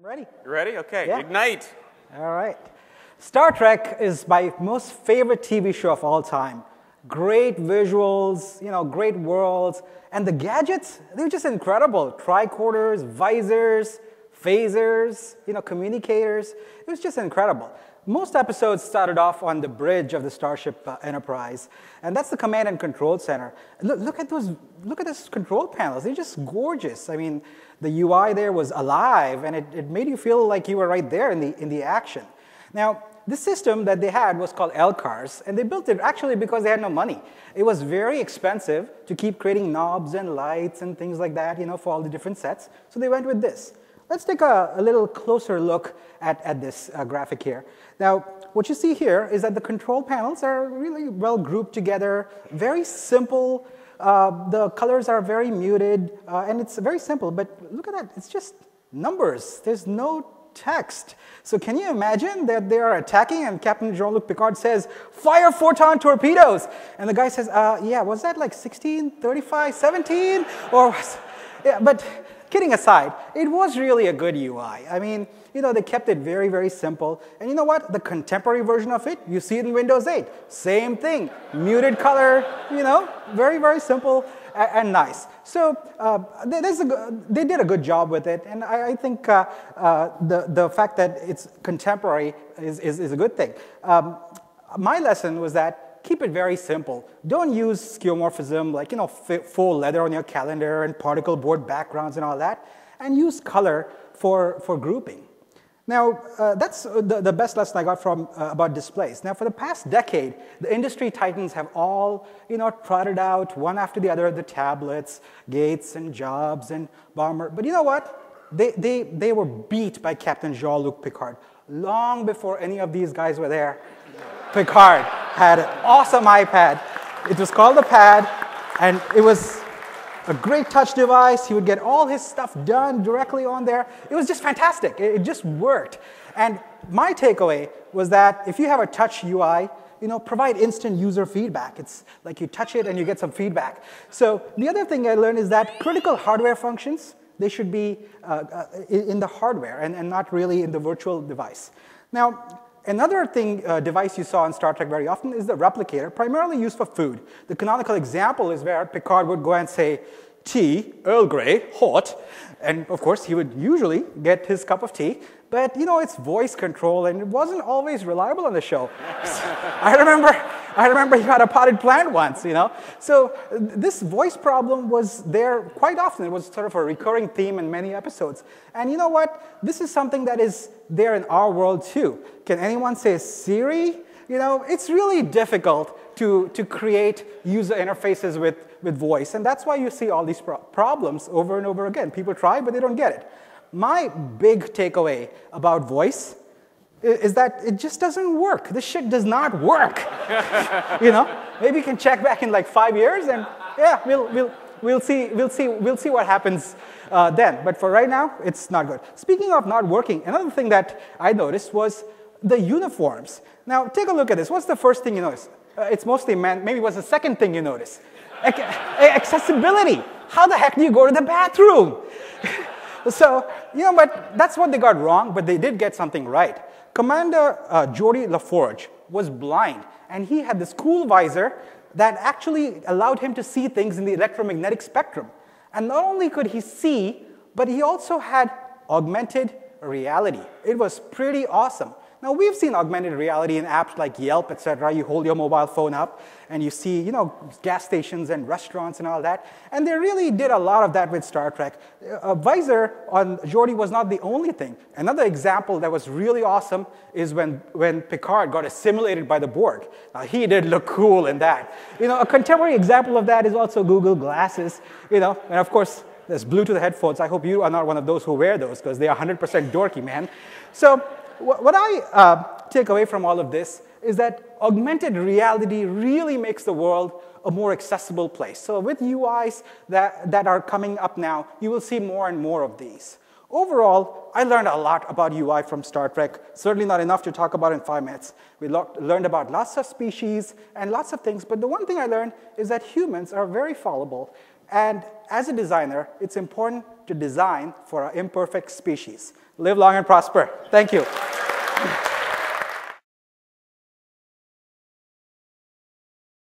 Ready? You ready? Okay, Yeah. ignite. All right. Star Trek is my most favorite TV show of all time. Great visuals, you know, great worlds, and the gadgets, they're just incredible. Tricorders, visors, phasers, you know, communicators. It was just incredible. Most episodes started off on the bridge of the Starship uh, Enterprise, and that's the command and control center. Look, look at those, look at those control panels. They're just gorgeous. I mean, the UI there was alive, and it, it made you feel like you were right there in the, in the action. Now, this system that they had was called LCARS, and they built it actually because they had no money. It was very expensive to keep creating knobs and lights and things like that, you know, for all the different sets. So they went with this. Let's take a, a little closer look at, at this uh, graphic here. Now, what you see here is that the control panels are really well grouped together, very simple. Uh, the colors are very muted, uh, and it's very simple, but look at that, it's just numbers. There's no text. So can you imagine that they are attacking and Captain Jean-Luc Picard says, fire photon torpedoes. And the guy says, uh, yeah, was that like 16, 35, 17? Or yeah, but kidding aside, it was really a good UI. I mean, you know, they kept it very, very simple. And you know what? The contemporary version of it, you see it in Windows 8. Same thing, muted color, you know, very, very simple and, and nice. So uh, a, they did a good job with it, and I, I think uh, uh, the, the fact that it's contemporary is, is, is a good thing. Um, my lesson was that keep it very simple. Don't use skeuomorphism like, you know, full leather on your calendar and particle board backgrounds and all that, and use color for, for grouping. Now, uh, that's the, the, best lesson I got from uh, about displays. Now, for the past decade, the industry titans have all, you know, trotted out one after the other the tablets, Gates and Jobs and Ballmer. But you know what? They, they, they were beat by Captain Jean-Luc Picard long before any of these guys were there. Picard had an awesome iPad. It was called the Pad, and it was a great touch device. He would get all his stuff done directly on there. It was just fantastic. It, just worked. And my takeaway was that if you have a touch UI, you know, provide instant user feedback. It's like you touch it and you get some feedback. So the other thing I learned is that critical hardware functions, they should be uh, uh, in the hardware and, and not really in the virtual device. Now, Another thing, uh, device you saw in Star Trek very often is the replicator, primarily used for food. The canonical example is where Picard would go and say, tea, Earl Grey, hot, and of course he would usually get his cup of tea, but you know, it's voice control and it wasn't always reliable on the show. I remember, I remember he had a potted plant once, you know. So this voice problem was there quite often. It was sort of a recurring theme in many episodes. And you know what? This is something that is there in our world too. Can anyone say Siri? You know, it's really difficult to, to create user interfaces with, with voice. And that's why you see all these pro problems over and over again. People try, but they don't get it my big takeaway about voice is that it just doesn't work. This shit does not work. you know, maybe you can check back in like five years and yeah, we'll, we'll, we'll, see, we'll, see, we'll see what happens uh, then. But for right now, it's not good. Speaking of not working, another thing that I noticed was the uniforms. Now, take a look at this. What's the first thing you notice? Uh, it's mostly men. Maybe what's the second thing you notice? accessibility. How the heck do you go to the bathroom? So, you know, but that's what they got wrong, but they did get something right. Commander uh, LaForge was blind, and he had this cool visor that actually allowed him to see things in the electromagnetic spectrum. And not only could he see, but he also had augmented reality. It was pretty awesome. Now, we've seen augmented reality in apps like Yelp, etc. You hold your mobile phone up and you see, you know, gas stations and restaurants and all that. And they really did a lot of that with Star Trek. Uh, a visor on Geordi was not the only thing. Another example that was really awesome is when, when Picard got assimilated by the Borg. Now, he did look cool in that. You know, a contemporary example of that is also Google Glasses, you know, and of course, there's Bluetooth headphones. I hope you are not one of those who wear those because they are 100% dorky, man. So what I uh, take away from all of this is that augmented reality really makes the world a more accessible place. So with UIs that, that are coming up now, you will see more and more of these. Overall, I learned a lot about UI from Star Trek, certainly not enough to talk about in five minutes. We learned about lots of species and lots of things, but the one thing I learned is that humans are very fallible. And as a designer, it's important to design for our imperfect species. Live long and prosper. Thank you.